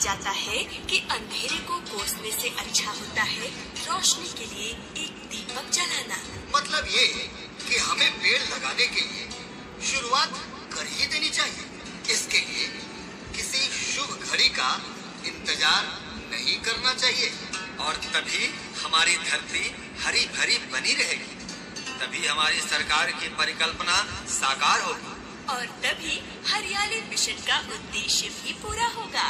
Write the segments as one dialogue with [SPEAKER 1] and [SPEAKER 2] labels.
[SPEAKER 1] जाता है कि अंधेरे को कोसने से अच्छा होता है रोशनी के लिए एक दीपक जलाना।
[SPEAKER 2] मतलब ये कि हमें पेड़ लगाने के लिए शुरुआत कर ही देनी चाहिए। इसके लिए किसी शुभ घड़ी का इंतज़ार नहीं करना चाहिए और तभी हमारी धरती हरी भरी बनी रहेगी। तभी हमारी सरकार की परिकल्पना साकार होगी।
[SPEAKER 1] और तभी हरियाली मिशन का उद्देश्य भी पूरा होगा।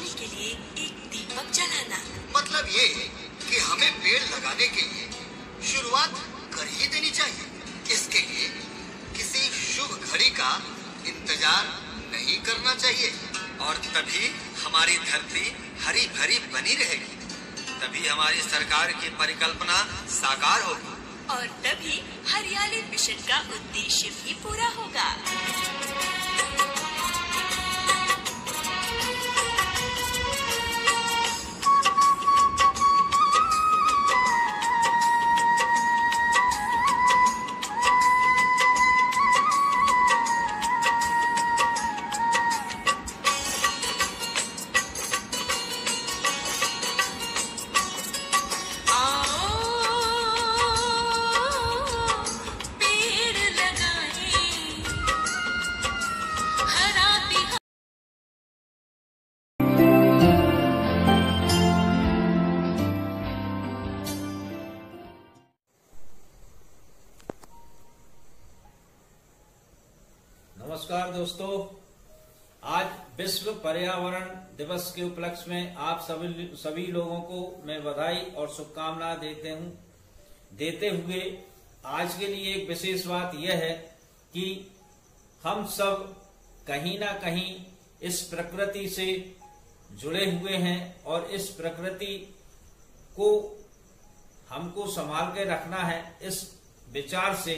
[SPEAKER 1] रोशनी के लिए एक दीपक जलाना।
[SPEAKER 2] मतलब ये कि हमें पेड़ लगाने के लिए शुरुआत कर ही देनी चाहिए। इसके लिए किसी शुभ घड़ी का इंतज़ार नहीं करना चाहिए। और तभी हमारी धरती हरी भरी बनी रहेगी। तभी हमारी सरकार की परिकल्पना साकार होगी।
[SPEAKER 1] और तभी हरियाली मिशन का उद्देश्य भी पूरा होगा।
[SPEAKER 3] नमस्कार दोस्तों। आज विश्व पर्यावरण दिवस के उपलक्ष्य में आप सभी सभी लोगों को मैं बधाई और शुभकामना देते हूँ। देते हुए आज के लिए एक विशेष बात यह है कि हम सब कहीं ना कहीं इस प्रकृति से जुड़े हुए हैं और इस प्रकृति को हमको संभाल के रखना है। इस विचार से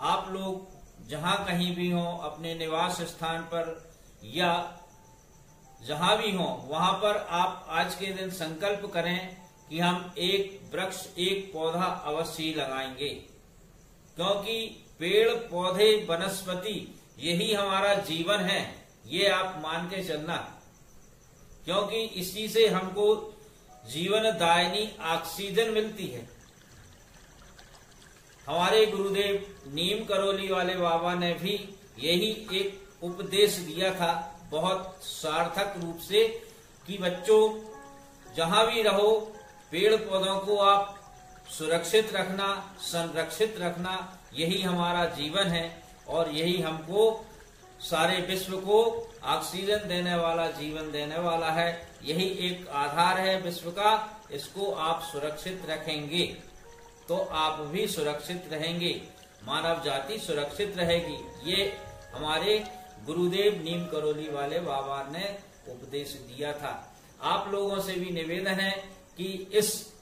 [SPEAKER 3] आप लोग जहाँ कहीं भी हो, अपने निवास स्थान पर या जहाँ भी हो, वहाँ पर आप आज के दिन संकल्प करें कि हम एक वृक्ष, एक पौधा अवश्य लगाएँगे। क्योंकि पेड़, पौधे, वनस्पति, यही हमारा जीवन है, ये आप मान के चलना। क्योंकि इसी से हमको जीवन दायनी ऑक्सीजन मिलती है। हमारे गुरुदेव नीम करोली वाले बाबा ने भी यही एक उपदेश दिया था, बहुत सार्थक रूप से, कि बच्चों, जहाँ भी रहो, पेड़ पौधों को आप सुरक्षित रखना, संरक्षित रखना, यही हमारा जीवन है, और यही हमको सारे विश्व को ऑक्सीजन देने वाला, जीवन देने वाला है। यही एक आधार है विश्व का, इसको आप सुरक्षित रखेंगे। तो आप भी सुरक्षित रहेंगे। मानव जाति सुरक्षित रहेगी। ये हमारे गुरुदेव नीम करोली वाले बाबा ने उपदेश दिया था। आप लोगों से भी निवेदन है कि इस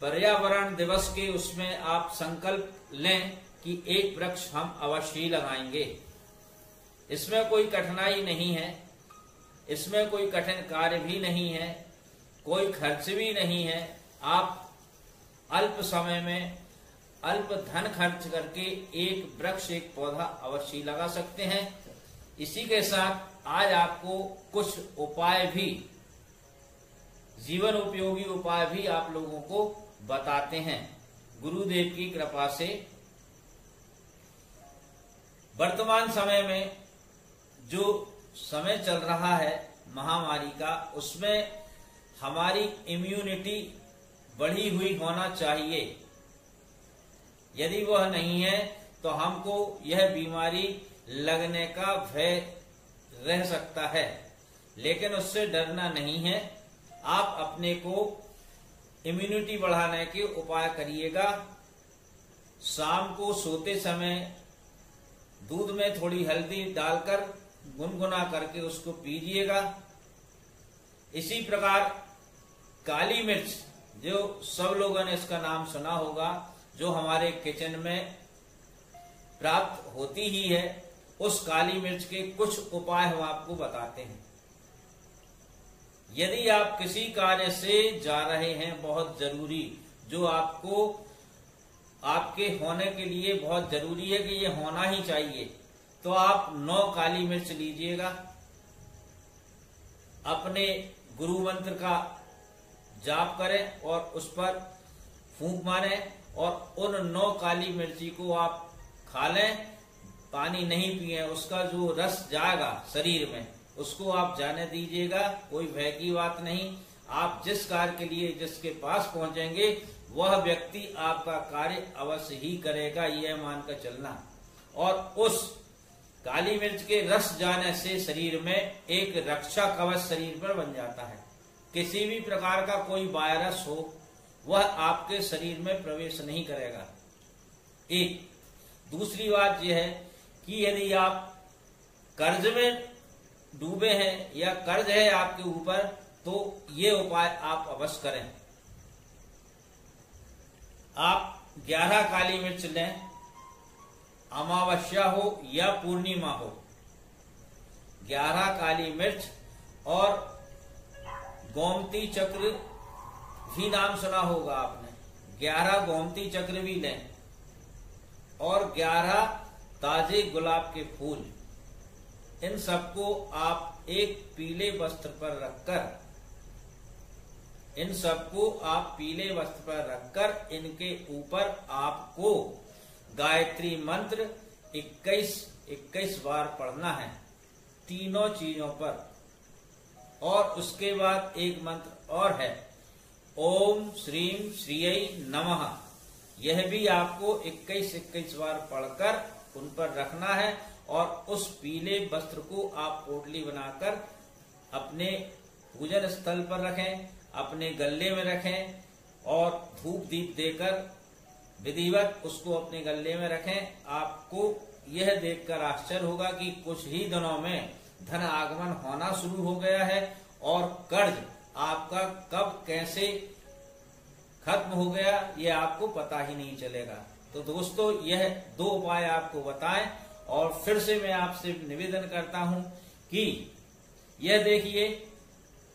[SPEAKER 3] पर्यावरण दिवस के उसमें आप संकल्प लें कि एक वृक्ष हम अवश्य लगाएँगे। इसमें कोई कठिनाई नहीं है। इसमें कोई कठिन कार्य भी नहीं है। कोई खर्च भी नहीं है। आप अल्प समय में अल्प धन खर्च करके एक वृक्ष, एक पौधा अवश्य लगा सकते हैं। इसी के साथ आज आपको कुछ उपाय भी, जीवन उपयोगी उपाय भी आप लोगों को बताते हैं। गुरुदेव की कृपा से वर्तमान समय में जो समय चल रहा है महामारी का, उसमें हमारी इम्यूनिटी बढ़ी हुई होना चाहिए। यदि वह नहीं है तो हमको यह बीमारी लगने का भय रह सकता है। लेकिन उससे डरना नहीं है। आप अपने को इम्यूनिटी बढ़ाने के उपाय करिएगा। शाम को सोते समय दूध में थोड़ी हल्दी डालकर गुनगुना करके उसको पीजिएगा। इसी प्रकार काली मिर्च जो सब लोगों ने इसका नाम सुना होगा, जो हमारे किचन में प्राप्त होती ही है, उस काली मिर्च के कुछ उपाय हम आपको बताते हैं। यदि आप किसी कार्य से जा रहे हैं, बहुत ज़रूरी, जो आपको, आपके होने के लिए बहुत ज़रूरी है कि ये होना ही चाहिए तो आप नौ काली मिर्च लीजिएगा। अपने गुरु मंत्र का जाप करें और उस पर फूंक मारे और उन नौ काली मिर्ची को आप खा लें, पानी नहीं पिए, उसका जो रस जाएगा शरीर में, उसको आप जाने दीजिएगा, कोई भय की बात नहीं। आप जिस कार्य के लिए जिसके पास पहुँचेंगे, वह व्यक्ति आपका कार्य अवश्य ही करेगा, यह मानकर चलना। और उस काली मिर्च के रस जाने से शरीर में एक रक्षा कवच शरीर पर बन जाता है। किसी भी प्रकार का कोई वायरस हो, वह आपके शरीर में प्रवेश नहीं करेगा। एक, दूसरी बात यह है कि यदि आप कर्ज में डूबे हैं या कर्ज है आपके ऊपर तो ये उपाय आप अवश्य करें। आप ग्यारह काली मिर्च लें, अमावस्या हो या पूर्णिमा हो। ग्यारह काली मिर्च और गोमती चक्र भी नाम सुना होगा आपने। ग्यारह गोमती चक्र भी लें और ग्यारह ताजे गुलाब के फूल। इन सबको आप एक पीले वस्त्र पर रखकर, इन सबको आप पीले वस्त्र पर रखकर इनके ऊपर आपको गायत्री मंत्र 21 21 बार पढ़ना है। तीनों चीज़ों पर और उसके बाद एक मंत्र और है। ओम श्रीम श्री नमः। यह भी आपको 21 21 बार पढ़कर उन पर रखना है और उस पीले वस्त्र को आप पोटली बनाकर अपने पूजन स्थल पर रखें, अपने गले में रखें और धूप दीप देकर विधिवत उसको अपने गले में रखें। आपको यह देखकर आश्चर्य होगा कि कुछ ही दिनों में धन आगमन होना शुरू हो गया है और कर्ज आपका कब, कैसे खत्म हो गया, ये आपको पता ही नहीं चलेगा। तो दोस्तों, यह दो उपाय आपको बताएँ और फिर से मैं आपसे निवेदन करता हूँ कि यह देखिए,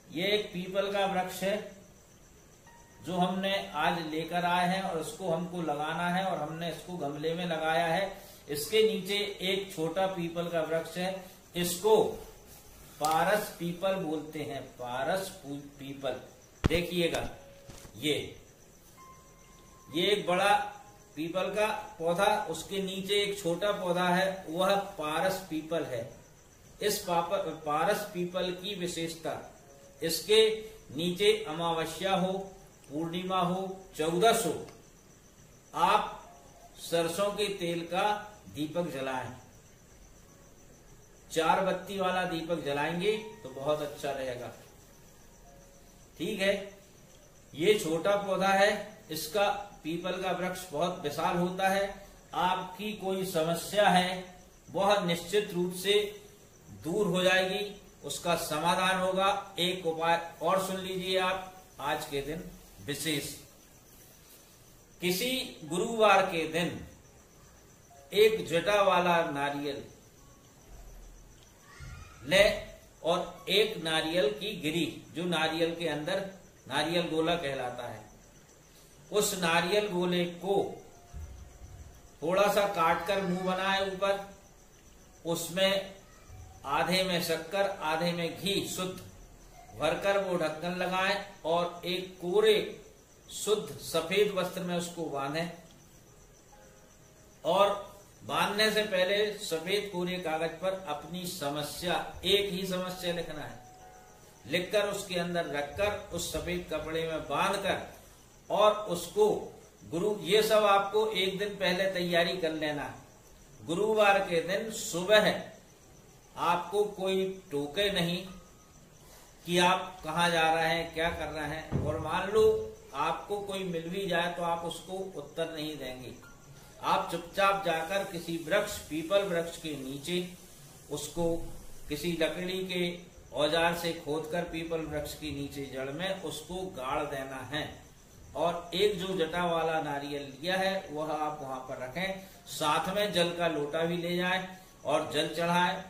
[SPEAKER 3] ये एक पीपल का वृक्ष है जो हमने आज लेकर आए हैं और इसको हमको लगाना है और हमने इसको गमले में लगाया है। इसके नीचे एक छोटा पीपल का वृक्ष है इसको पारस पीपल बोलते हैं, पारस पीपल। देखिएगा, ये। ये एक बड़ा पीपल का पौधा, उसके नीचे एक छोटा पौधा है, वह पारस पीपल है। इस पारस पीपल की विशेषता, इसके नीचे अमावस्या हो, पूर्णिमा हो चौदह हो, आप सरसों के तेल का दीपक जलाएँ। चार बत्ती वाला दीपक जलाएँगे तो बहुत अच्छा रहेगा। ठीक है? ये छोटा पौधा है, इसका पीपल का वृक्ष बहुत विशाल होता है, आपकी कोई समस्या है, वह निश्चित रूप से दूर हो जाएगी, उसका समाधान होगा। एक उपाय और सुन लीजिए आप आज के दिन विशेष। किसी गुरुवार के दिन एक जटा वाला नारियल ले और एक नारियल की गिरी, जो नारियल के अंदर नारियल गोला कहलाता है। उस नारियल गोले को थोड़ा सा काटकर मुँह बनाए ऊपर, उसमें आधे में शक्कर, आधे में घी शुद्ध भरकर वो ढक्कन लगाए और एक कोरे शुद्ध सफ़ेद वस्त्र में उसको बांधे और बांधने से पहले सफ़ेद कोरे कागज़ पर अपनी समस्या, एक ही समस्या लिखना है। लिखकर उसके अंदर रखकर उस सफ़ेद कपड़े में बांधकर और उसको, गुरु, ये सब आपको एक दिन पहले तैयारी कर लेना गुरुवार के दिन सुबह आपको कोई टोके नहीं कि आप कहा जा रहे हैं, क्या कर रहे हैं। और मान लो आपको कोई मिल भी जाए तो आप उसको उत्तर नहीं देंगे। आप चुपचाप जाकर किसी वृक्ष, पीपल वृक्ष के नीचे, उसको किसी लकड़ी के औज़ार से खोदकर पीपल वृक्ष के नीचे जड़ में उसको गाड़ देना है। और एक जो जटा वाला नारियल लिया है, वह आप वहाँ पर रखें। साथ में जल का लोटा भी ले जाए और जल चढ़ाए।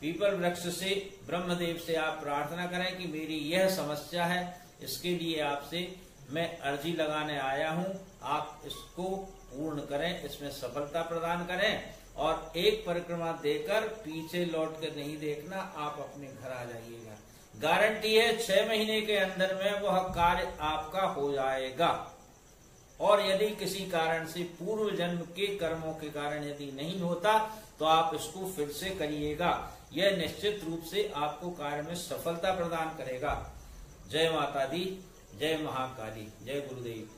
[SPEAKER 3] पीपल वृक्ष से, ब्रह्मदेव से आप प्रार्थना करें कि मेरी यह समस्या है, इसके लिए आपसे मैं अर्जी लगाने आया हूँ। आप इसको पूर्ण करें, इसमें सफलता प्रदान करें और एक परिक्रमा देकर पीछे लौट कर नहीं देखना, आप अपने घर आ जाइएगा। गारंटी है, छह महीने के अंदर में वह कार्य आपका हो जाएगा। और यदि किसी कारण से पूर्व जन्म के कर्मों के कारण यदि नहीं होता तो आप इसको फिर से करिएगा। यह निश्चित रूप से आपको कार्य में सफलता प्रदान करेगा। जय माता दी, जय महाकाली, जय गुरुदेव।